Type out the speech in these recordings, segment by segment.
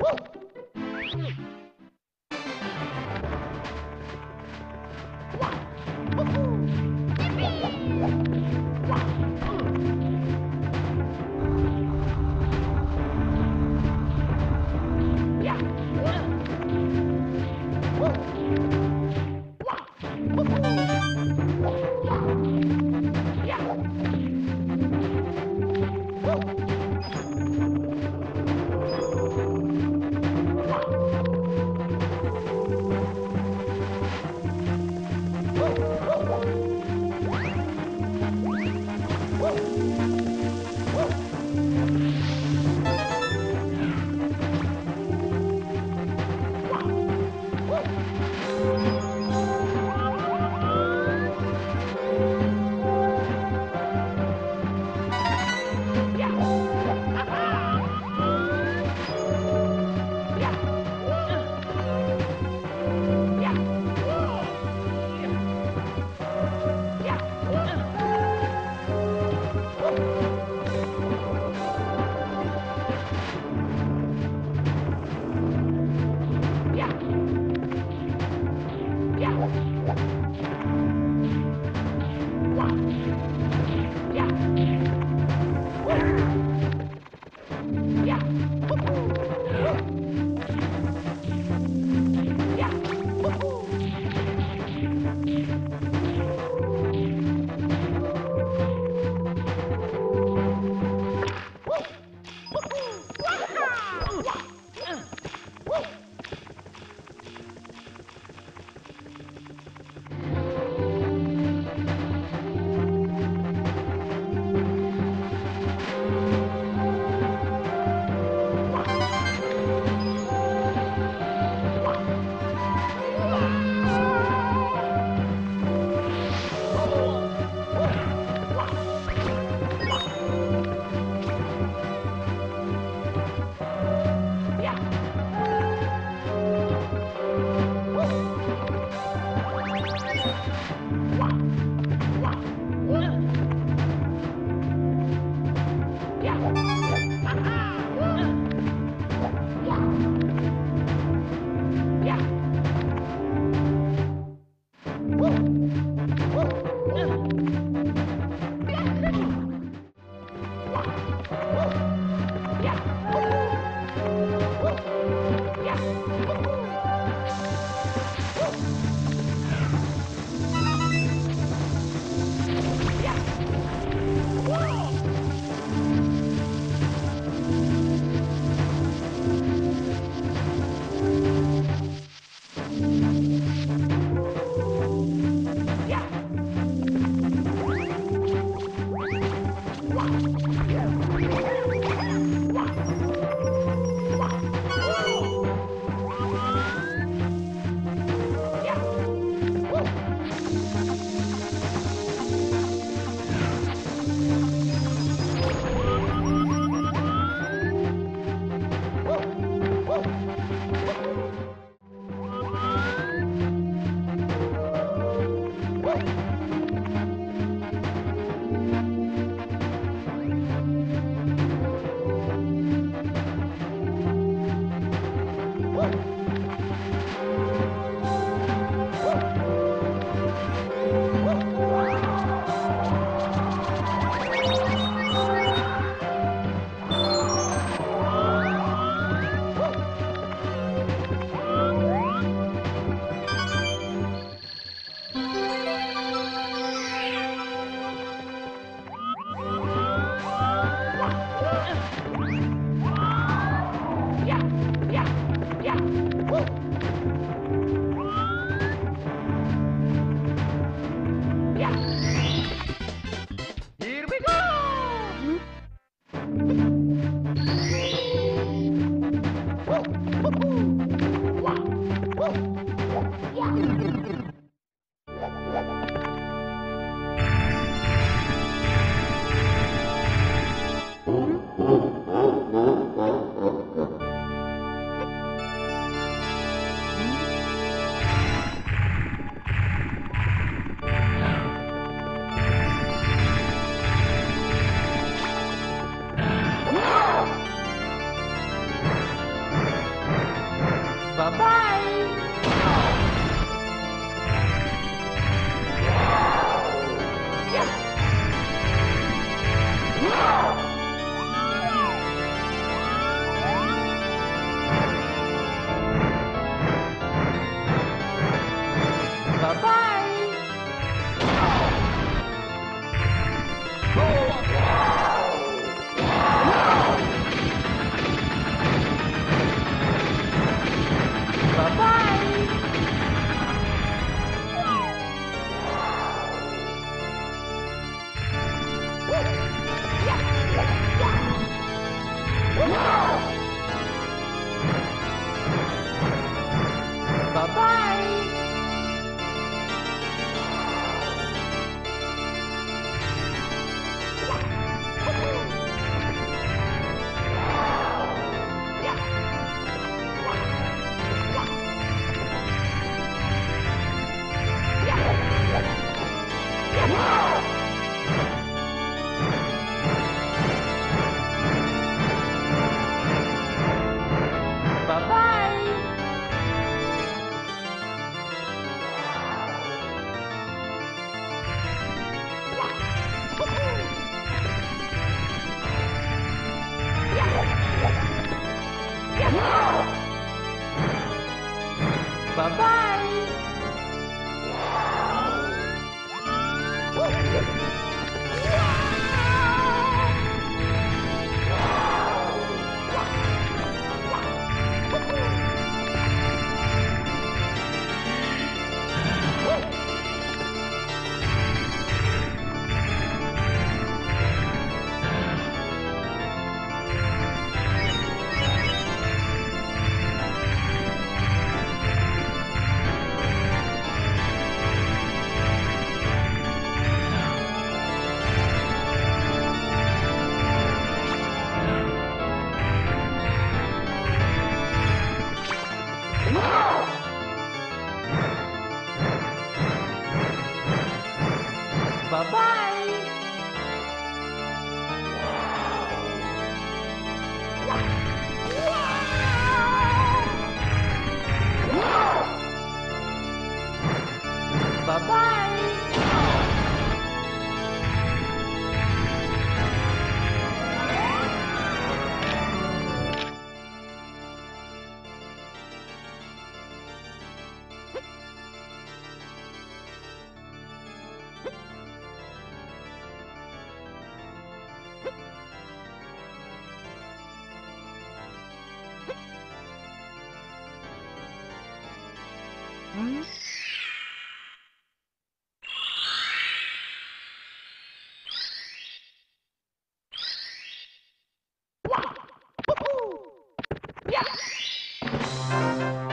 Woo! Bye-bye. Bye-bye. Yeah.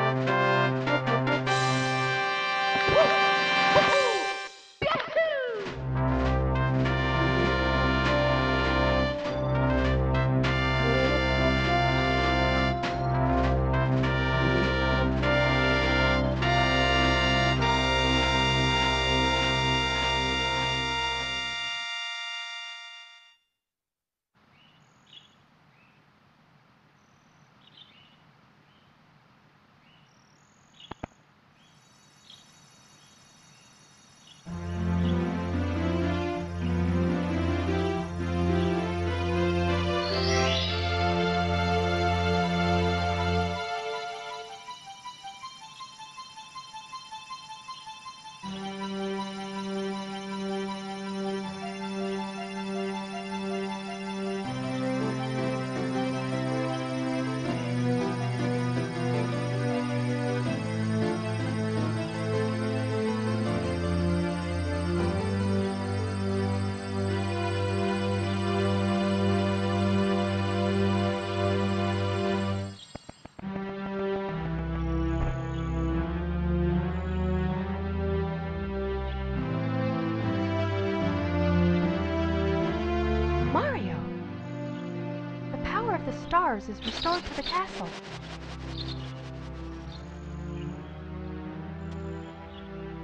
Stars is restored to the castle.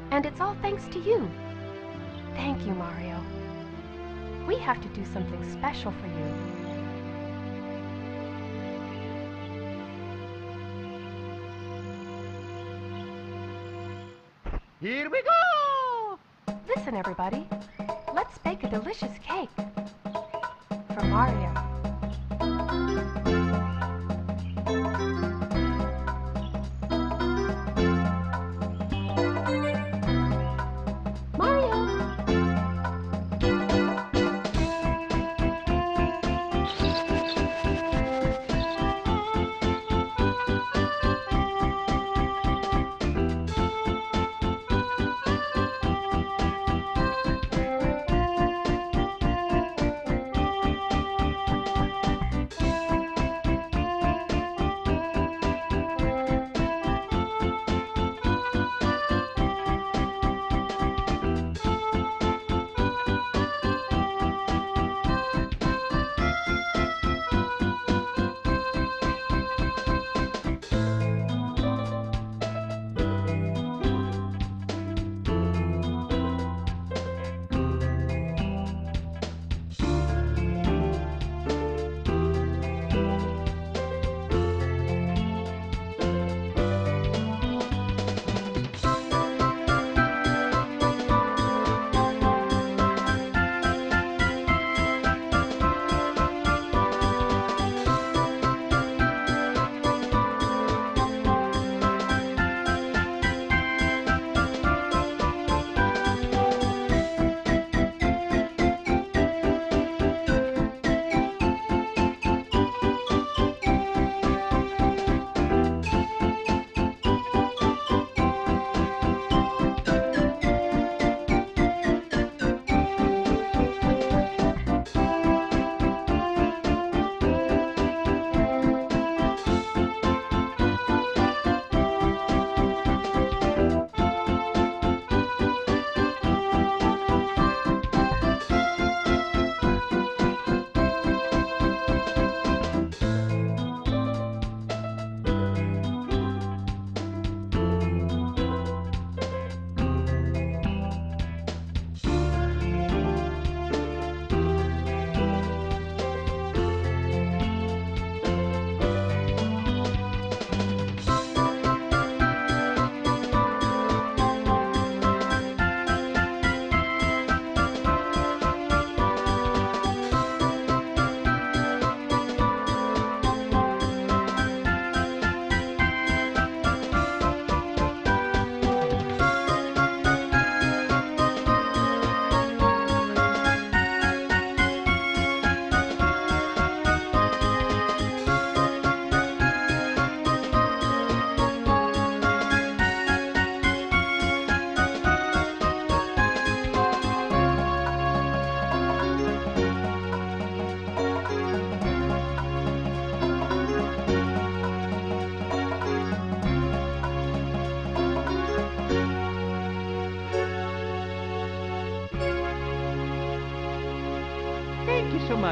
And it's all thanks to you. Thank you, Mario. We have to do something special for you. Here we go! Listen, everybody. Let's bake a delicious cake. For Mario.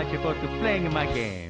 Much for playing my game.